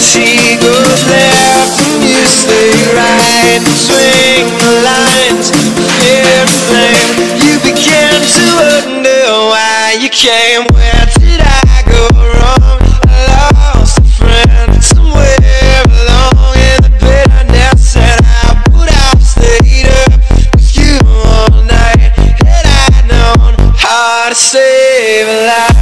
she goes left and you stay right. Swing the lines, clear flame. You begin to wonder why you came. Where did I go wrong? I lost a friend somewhere along in the bitterness, and I would have stayed up with you all night had I known how to save a life.